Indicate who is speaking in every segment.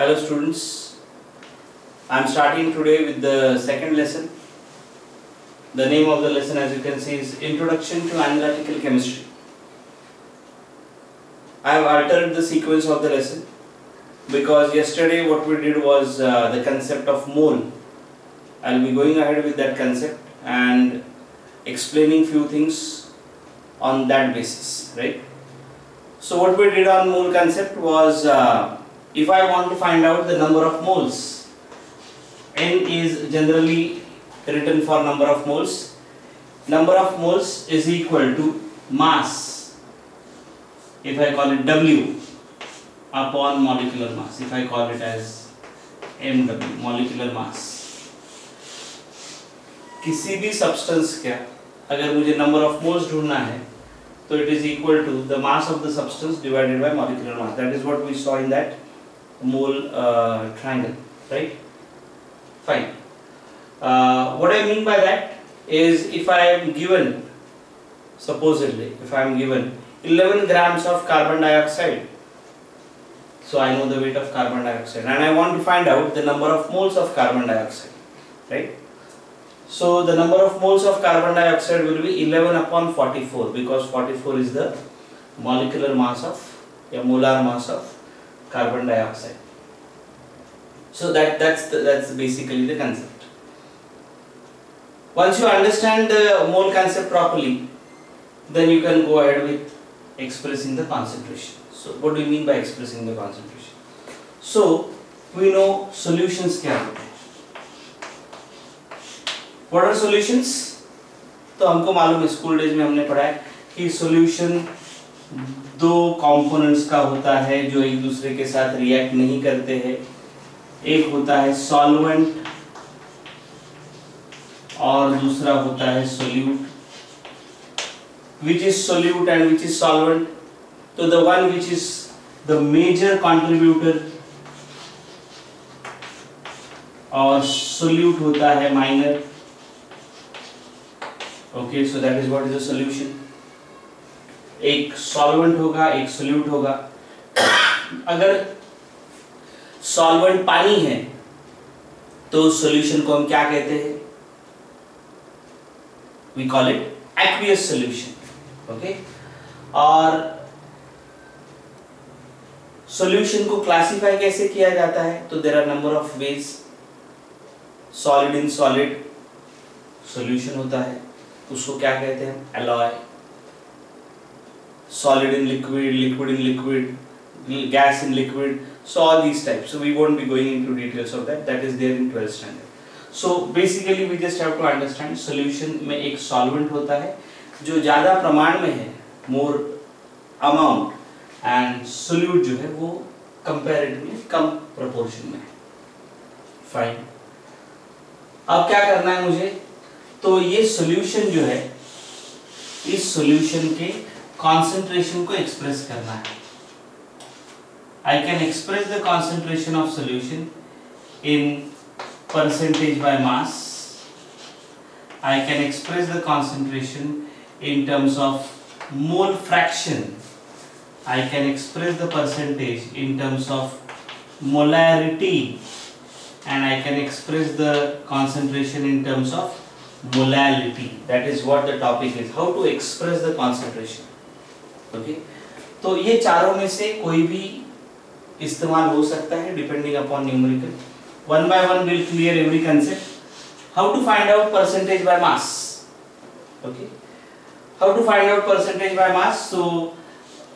Speaker 1: Hello students, I am starting today with the second lesson. The name of the lesson as you can see is Introduction to Analytical Chemistry. I have altered the sequence of the lesson because yesterday what we did was uh, the concept of mole. I will be going ahead with that concept and explaining few things on that basis, right? So what we did on mole concept was uh, if I want to find out the number of moles, N is generally written for number of moles. Number of moles is equal to mass. If I call it W upon molecular mass, if I call it as MW, molecular mass. किसी भी substance का अगर मुझे number of moles ढूंढना है तो it is equal to the mass of the substance divided by molecular mass that is what we saw in that mole uh, triangle right? Fine. Uh, what I mean by that is if I am given supposedly if I am given 11 grams of carbon dioxide so I know the weight of carbon dioxide and I want to find out the number of moles of carbon dioxide right? So the number of moles of carbon dioxide will be 11 upon 44 because 44 is the molecular mass of a molar mass of carbon dioxide. So that that's the, that's basically the concept. Once you understand the mole concept properly, then you can go ahead with expressing the concentration. So what do you mean by expressing the concentration? So we know solutions क्या What are solutions? तो हमको मालूम है school days में हमने पढ़ा है कि सॉल्यूशन दो कंपोनेंट्स का होता है जो एक दूसरे के साथ रिएक्ट नहीं करते हैं। एक होता है सॉल्वेंट और दूसरा होता है solute which is solute and which is solvent तो the one which is the major contributor और सोल्यूट होता है minor okay so that is what is solution एक सॉल्वेंट होगा, एक सोल्यूट होगा। अगर सॉल्वेंट पानी है तो सॉल्यूशन को हम क्या कहते हैं? We call it aqueous solution okay और सॉल्यूशन को क्लासिफाई कैसे किया जाता है? तो there are number of ways solid in solid solution होता है। उसको क्या कहते हैं? Alloy solid in liquid, liquid in liquid, gas in liquid. So all these types. So we won't be going into details of that. That is there in 12th standard. So basically we just have to understand solution में एक solvent होता है जो ज़्यादा प्रमाण में है more amount and solute जो है वो comparatively कम proportion में है fine अब क्या करना है मुझे तो ये solution जो है इस solution के concentration को express करना है I can express the concentration of solution in percentage by mass I can express the concentration in terms of mole fraction I can express the percentage in terms of molarity and I can express the concentration in terms of molality that is what the topic is how to express the concentration Okay तो ये चारों में से कोई भी इस्तेमाल हो सकता है depending upon numerical one by one will clear every concept how to find out percentage by mass okay how to find out percentage by mass so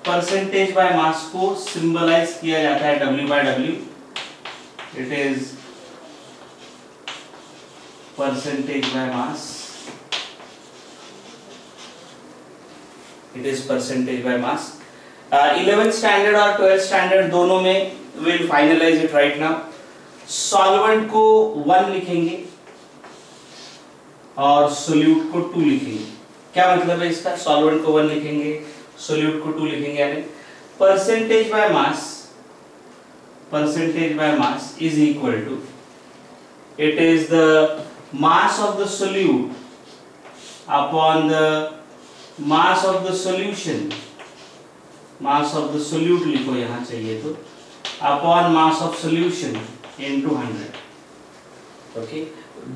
Speaker 1: percentage by mass को सिंबलाइज किया जाता है W by W. It is percentage by mass is percentage by mass uh, 11th standard और 12th standard दोनों में will finalize it right now solvent को one लिखेंगे और सोल्यूट को टू लिखेंगे क्या मतलब है इसका सॉल्वेंट को वन लिखेंगे सोल्यूट को टू लिखेंगे यानी percentage by mass percentage by mass is equal to it is the mass of the solute upon the mass of the solution mass of the solute लिखो यहाँ चाहिए तो। upon mass of solution into 100 okay?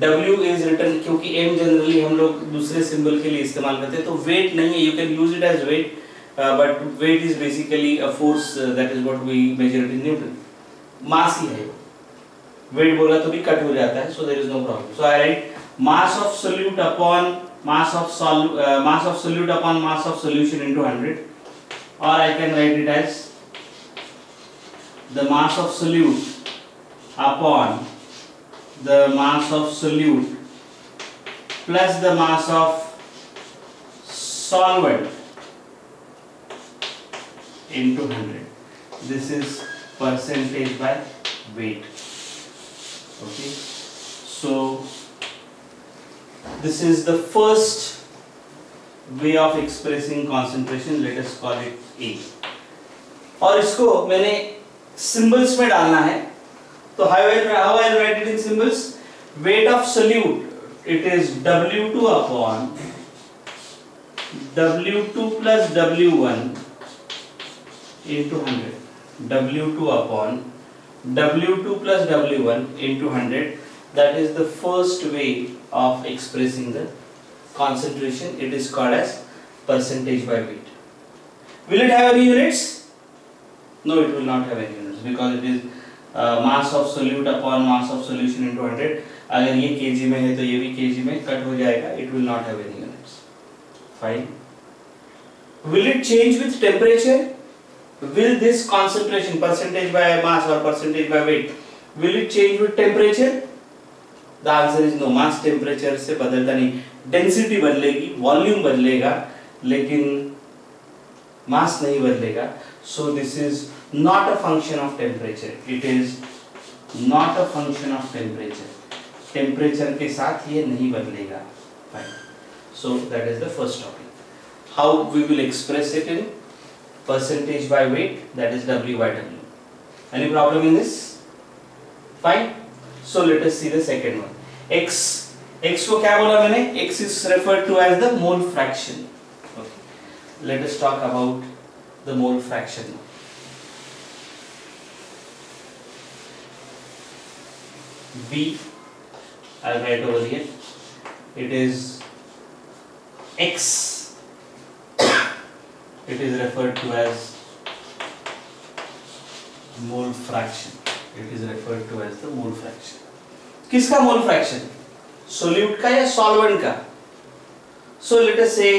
Speaker 1: W is written क्योंकि M generally हम लोग दूसरे symbol के लिए इस्तेमाल करते हैं तो वेट नहीं है। You can use it as weight but weight is basically a force that is what we measure in newton mass ही है। वेट बोला तो भी कट हो जाता है so there is no problem so I write mass of solute upon mass of sol uh, mass of solute upon mass of solution into 100 or I can write it as the mass of solute upon the mass of solute plus the mass of solvent into 100 this is percentage by weight. Okay? So this is the first way of expressing concentration let us call it A और इसको मैंने symbols में डालना है तो how I how I write it in symbols weight of solute it is W2 upon W2 plus W1 into 100 W2 upon W2 plus W1 into 100 that is the first way of expressing the concentration it is called as percentage by weight will it have any units no it will not have any units because it is uh, mass of solute upon mass of solution into 100 अगर ये kg में है तो ये भी kg में cut हो जाएगा it will not have any units fine will it change with temperature will this concentration percentage by mass or percentage by weight will it change with temperature the answer is no mass temperature से बदलता नहीं। Density बदलेगी volume बदलेगा, लेकिन mass नहीं बदलेगा। So this is not a function of temperature it is not a function of temperature temperature के साथ ये नहीं बदलेगा। Fine so that is the first topic how we will express it in percentage by weight? That is W by W. Any problem in this? Fine. So let us see the second one. X X को क्या बोला मैंने? X is referred to as the mole fraction. Okay. Let us talk about the mole fraction. B I'll write over here. It is X. it is referred to as mole fraction. It is referred to as the mole fraction. किसका mole fraction solute का या solvent का so let us से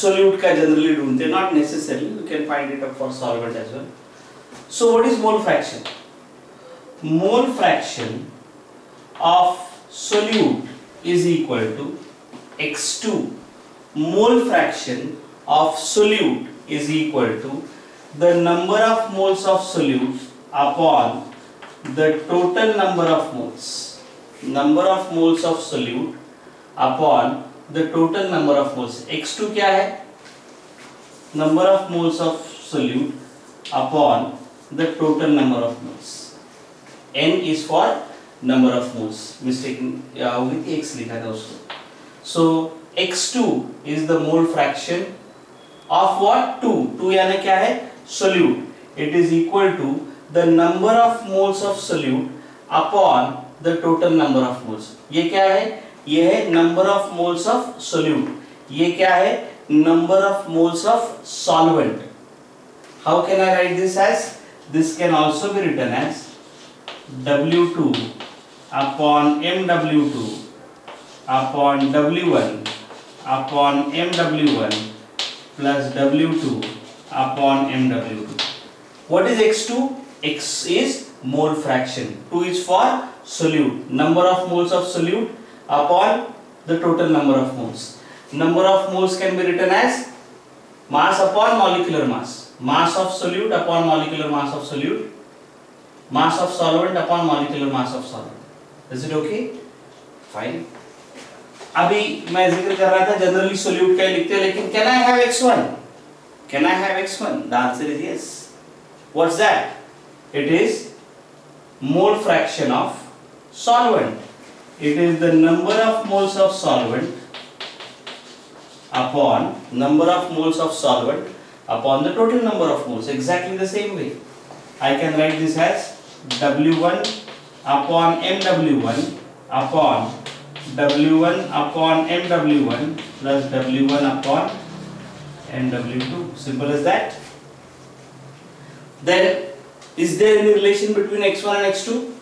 Speaker 1: solute का generally ढूंढते हैं not necessarily you can find it up for solvent as well so what is mole fraction mole fraction of solute is equal to x2 mole fraction of solute is equal to the number of moles of solute upon the total number of moles number of moles of solute upon the total number of moles x2 क्या है number of moles of solute upon the total number of moles n is for number of moles mistaken होगी थी x लिखा था उसको so x2 is the mole fraction of what 2 2 यानी क्या है solute it is equal to the number of moles of solute upon the total number of moles ये क्या है ये है number of moles of solute ये क्या है number of moles of solvent how can I write this as this can also be written as W2 upon MW2 upon W1 upon MW1 plus W2 upon MW2. What is X2? X is mole fraction. 2 is for solute. Number of moles of solute upon the total number of moles. Number of moles can be written as mass upon molecular mass. Mass of solute upon molecular mass of solute. Mass of solvent upon molecular mass of solvent. Is it okay? Fine. अभी मैं ज़िक्र कर रहा था generally solute का लिखते हैं लेकिन can I have x1 can I have x1 the answer is yes what's that It is mole fraction of solvent. It is the number of moles of solvent upon number of moles of solvent upon the total number of moles exactly the same way. I can write this as W1 upon MW1 upon W1 upon MW1 plus W1 upon MW2 simple as that. Then is there any relation between x1 and x2?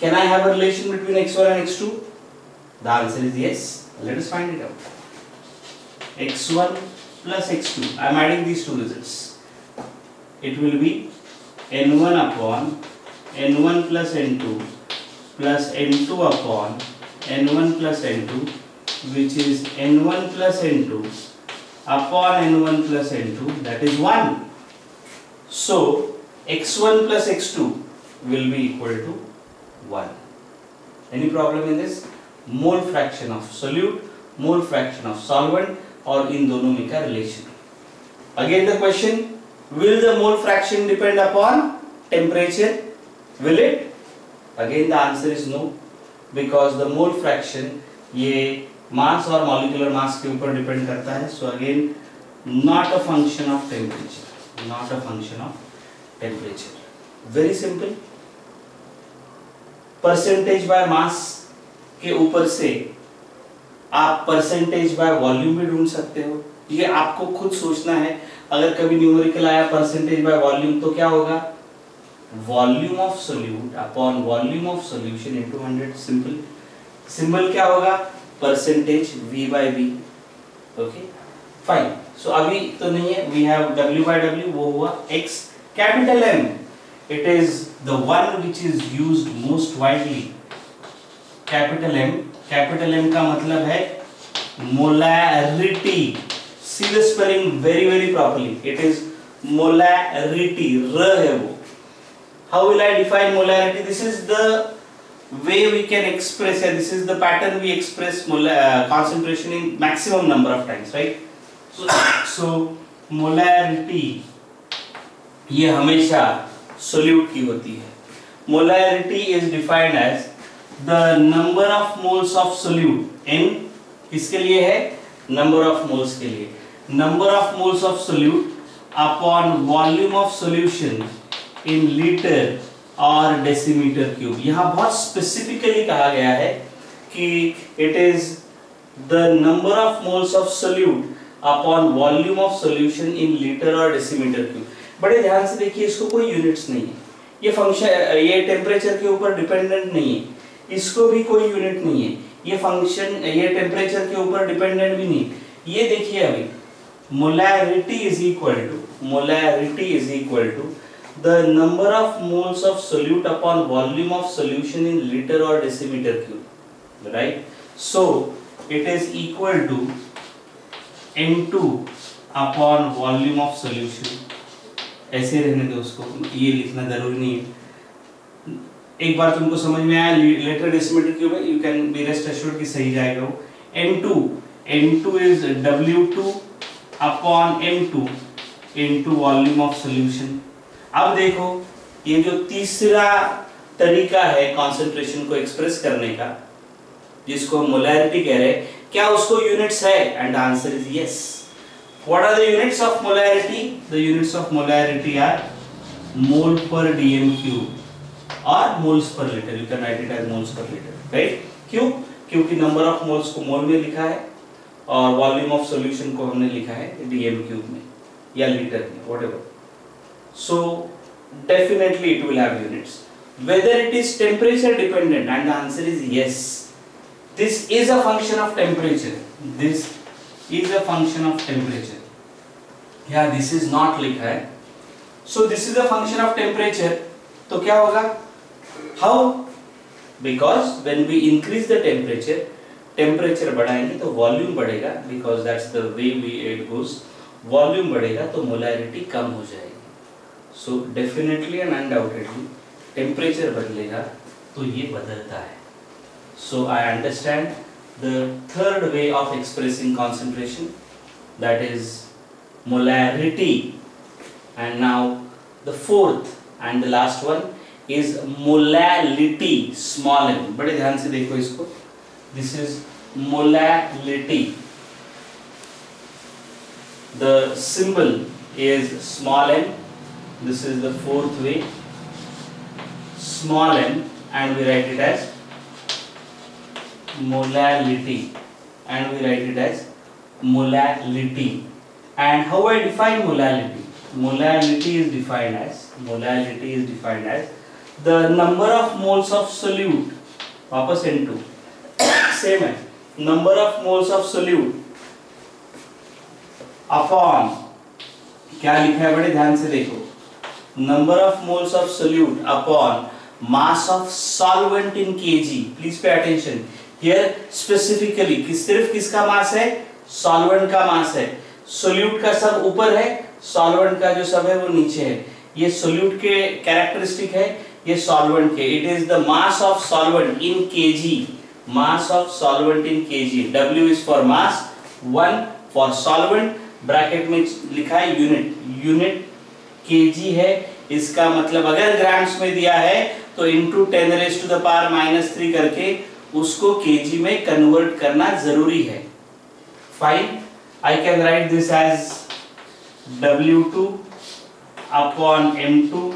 Speaker 1: Can I have a relation between x1 and x2? The answer is yes. Let us find it out. x1 plus x2. I am adding these two results. It will be n1 upon n1 plus n2 plus n2 upon n1 plus n2 which is n1 plus n2 upon n1 plus n2 that is 1. So x1 plus x2 will be equal to 1. Any problem in this? Mole fraction of solute, mole fraction of solvent और इन दोनों में का relation. Again the question, will the mole fraction depend upon temperature? Will it? Again the answer is no because the mole fraction ये mass और molecular mass के ऊपर depend करता है. So again not a function of temperature, not a function of temperature. Very simple. Percentage by mass के ऊपर से आप परसेंटेज बाय वॉल्यूम भी ढूंढ सकते हो। ये आपको खुद सोचना है। अगर कभी न्यूमेरिकल आया परसेंटेज बाय वॉल्यूम तो क्या होगा? Volume of solute upon volume of solution into 100 simple symbol क्या होगा? Percentage v by v. Okay fine so अभी तो नहीं है। We have w by w, वो हुआ x. capital M it is the one which is used most widely capital M capital M का मतलब है molarity see the spelling very very properly it is molarity r है वो how will I define molarity this is the way we can express and this is the pattern we express molar, uh, concentration in maximum number of times right so, so molarity ये हमेशा solute की होती है। Molarity is defined as the number of moles of solute in किसके लिए है? Number of moles के लिए। Number of moles of solute upon volume of solution in litre और डेसीमीटर क्यूब यहाँ बहुत स्पेसिफिकली कहा गया है कि it is the number of moles of solute upon volume of solution in litre और डेसीमीटर क्यूब बड़े ध्यान से देखिए, इसको कोई यूनिट्स नहीं है। ये फ़ंक्शन ये टेम्परेचर के ऊपर डिपेंडेंट नहीं है। इसको भी कोई यूनिट नहीं है। ये फ़ंक्शन ये टेम्परेचर के ऊपर डिपेंडेंट भी नहीं ये देखिए अभी। Molarity is equal to molarity is equal to the number of moles of solute upon volume of solution in litre और decimetre cube right so it is equal to n2 upon volume of solution ऐसे रहने दो उसको, ये लिखना ज़रूरी नहीं है। एक बार तुमको समझ में आया लेटर डेसिमीटर क्यूब है you can be rest assured कि सही जाएगा वो। N2 n2 is w2 upon m2 into volume of solution अब देखो, ये जो तीसरा तरीका है कॉन्सेंट्रेशन को एक्सप्रेस करने का, जिसको मोलैरिटी कह रहे हैं, क्या उसको यूनिट्स है? And answer is yes what are the units of molarity the units of molarity are mole per dm cube or moles per liter you can write it as moles per liter right क्यों क्योंकि number of moles को मोल में लिखा है और volume of solution को हमने लिखा है डीएम क्यूब में या लीटर में whatever so definitely it will have units whether it is temperature dependent and the answer is yes this is a function of temperature this is a function of temperature या this is not लिखा है so this is a function of temperature तो क्या होगा? How because when we increase the temperature temperature बढ़ाएँगे तो volume बढ़ेगा because that's the way we add goes volume बढ़ेगा तो मोलैरिटी कम हो जाएगी. So definitely and undoubtedly temperature बदलेगा तो ये बदलता है. So I understand the third way of expressing concentration that is molarity and now the fourth and the last one is molality small m बड़े ध्यान से देखो इसको this is molality the symbol is small m this is the fourth way small n and we write it as molality and we write it as molality and how I define molality molality is defined as molality is defined as the number of moles of solute वापस N2 same है number of moles of solute upon क्या लिखा है बड़े ध्यान से देखो number of moles of solute upon mass of solvent in KG please pay attention Here specifically कि सिर्फ़ किसका मास है? सॉल्वेंट का मास है। सोल्यूट का सब ऊपर है सॉल्वेंट का जो सब है, वो नीचे है। ये सोल्यूट के कैरेक्टरिस्टिक है, ये सॉल्वेंट के। It is the mass of solvent in KG mass of solvent in KG W is for mass one for solvent bracket में लिखा है यूनिट यूनिट केजी है, इसका मतलब अगर ग्राम्स में दिया है तो into ten raise to the power minus three करके उसको केजी में कन्वर्ट करना ज़रूरी है। Fine I can write this as W two W2 upon M2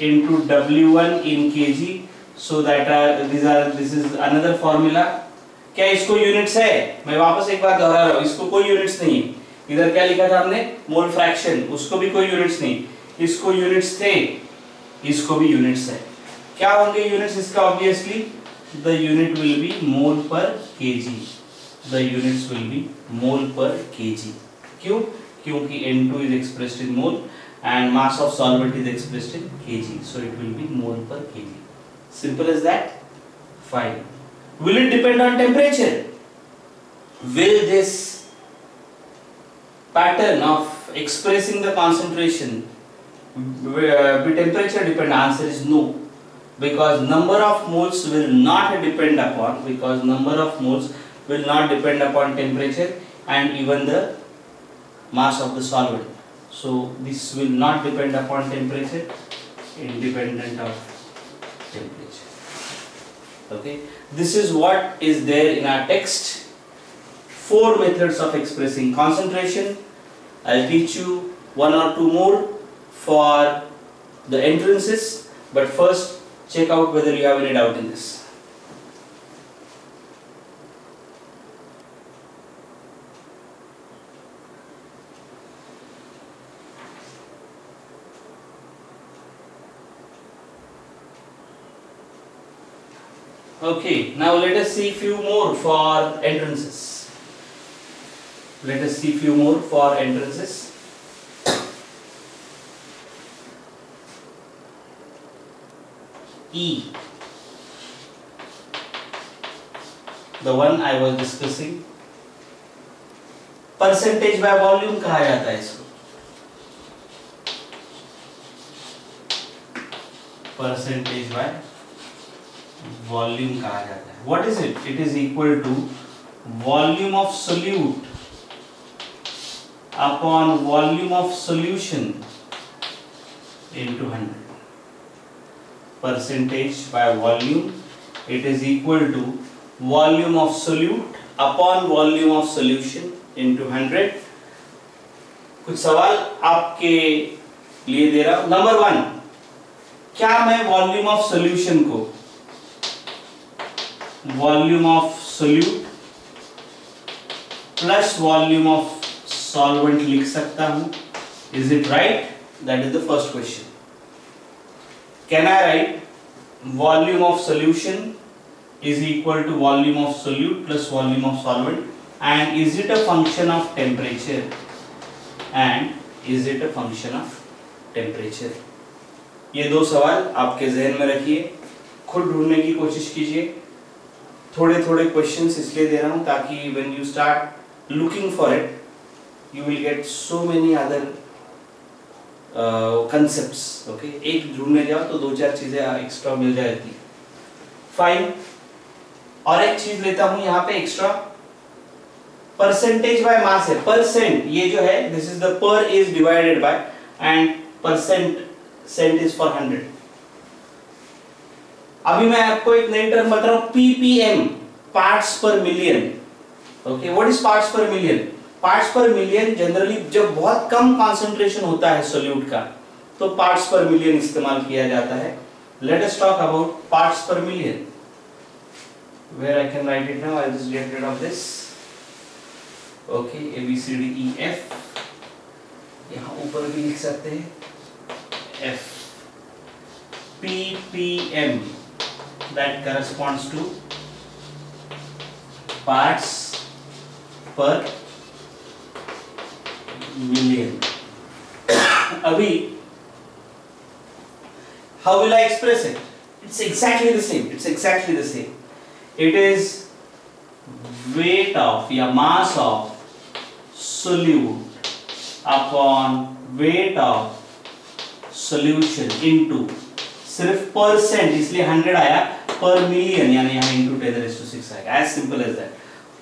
Speaker 1: into W1 in kg. So that are, these are, this is another formula. क्या इसको units है? मैं वापस एक बार दोहरा रहा हूँ। इसको कोई यूनिट्स नहीं। इधर क्या लिखा था हमने? मोल फ्रैक्शन उसको भी कोई यूनिट्स नहीं। इसको यूनिट्स थे। इसको भी यूनिट्स है। क्या होंगे यूनिट्स इसका obviously the unit will be mole per kg the units will be mole per kg क्यों क्योंकि N2 is expressed in mole and mass of solvent is expressed in kg so it will be mole per kg simple as that fine will it depend on temperature will this pattern of expressing the concentration be temperature depend answer is no because number of moles will not depend upon because number of moles will not depend upon temperature and even the mass of the solvent so this will not depend upon temperature independent of temperature. Okay? This is what is there in our text. Four methods of expressing concentration. I'll teach you one or two more for the entrances. But first check out whether you have any doubt in this Okay, now let us see few more for entrances. Let us see few more for entrances. E, the one I was discussing. Percentage by volume कहा जाता है इसको? Percentage by volume कहा जाता है। What is it it is equal to volume of solute upon volume of solution into 100 percentage by volume it is equal to volume of solute upon volume of solution into 100 कुछ सवाल आपके लिए दे रहा हूँ number one क्या मैं volume of solution को volume of solute plus volume of solvent लिख सकता हूँ is it right that is the first question can I write volume of solution is equal to volume of solute plus volume of solvent and is it a function of temperature and is it a function of temperature ये दो सवाल आपके जहन में रखिए खुद ढूँढने की कोशिश कीजिए थोड़े थोड़े क्वेश्चंस इसलिए दे रहा हूँ ताकि when you start looking for it you will get so many other concepts okay एक ढूँढने जाओ तो दो चार चीज़ें एक्स्ट्रा मिल जाती फाइन और एक चीज़ लेता हूँ यहाँ पे एक्स्ट्रा परसेंटेज बाय मास है। परसेंट ये जो है this is the per is divided by and percent cent is for hundred अभी मैं आपको एक नई टर्म बता रहा हूँ PPM parts per million okay what is parts per million parts per million generally जब बहुत कम कॉन्सेंट्रेशन होता है सोल्यूट का तो पार्ट्स पर मिलियन इस्तेमाल किया जाता है। Let's talk about parts per million. Where I can write it now I related of this okay A B C D E F यहाँ ऊपर भी लिख सकते हैं। F P P M that corresponds to parts per million अभी how will I express it it's exactly the same it's exactly the same it is weight of या mass of solute upon weight of solution into सिर्फ़ percent इसलिए 100 आया पर million यानी यहाँ into ten raise to six आएगा as simple as that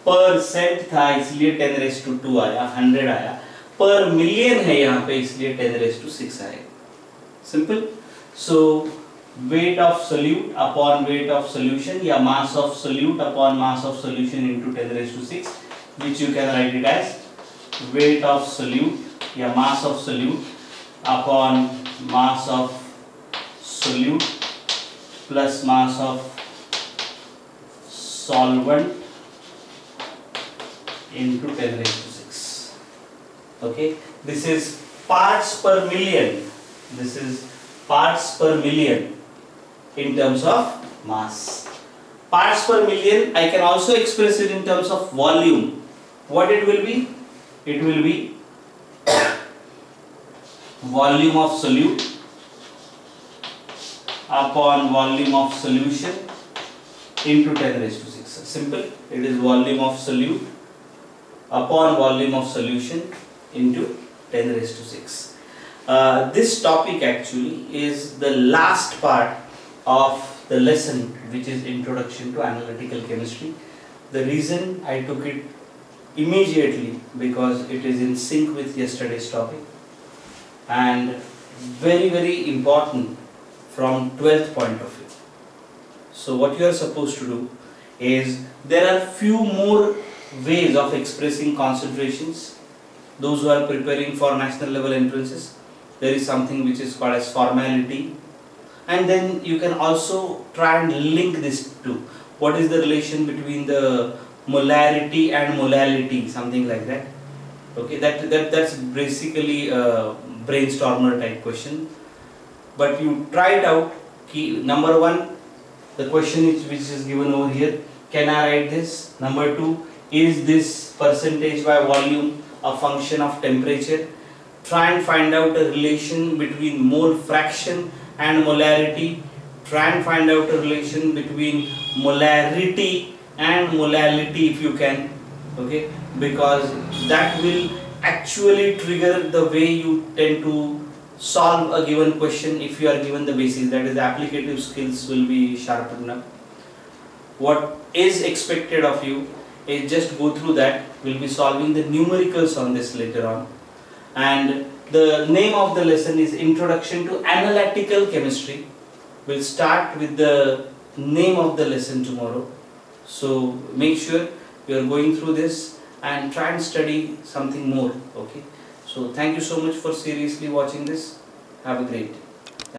Speaker 1: percent था इसलिए टेन रेस टू टू आया 100 आया पर मिलियन है यहाँ पे, इसलिए टेन रेस टू सिक्स आएगा। Simple so weight of solute upon weight of solution या mass of solute upon mass of solution into ten raise to six which you can write it as weight of solute या mass of solute upon mass of solute plus mass of solvent into ten raise to okay this is parts per million this is parts per million in terms of mass. Parts per million, I can also express it in terms of volume. What it will be? It will be volume of solute upon volume of solution into 10 raised to 6. Simple. It is volume of solute upon volume of solution into 10 raised to 6. Uh, this topic actually is the last part of the lesson which is introduction to analytical chemistry the reason i took it immediately because it is in sync with yesterday's topic and very very important from 12th point of view so what you are supposed to do is there are few more ways of expressing concentrations those who are preparing for national level entrances there is something which is called as formality. And then you can also try and link this to what is the relation between the molarity and molality something like that. Okay that, that that's basically a brainstormer type question. But you try it out. Key number one the question is which is given over here can i write this? Number two is this percentage by volume a function of temperature. Try and find out a relation between mole fraction and molarity. Try and find out a relation between molarity and molality if you can okay? Because that will actually trigger the way you tend to solve a given question if you are given the basis. That is the applicative skills will be sharpened what is expected of you is just go through that we'll be solving the numericals on this later on and the name of the lesson is Introduction to Analytical Chemistry. We'll start with the name of the lesson tomorrow. So make sure you are going through this and try and study something more. Okay. So thank you so much for seriously watching this. Have a great day.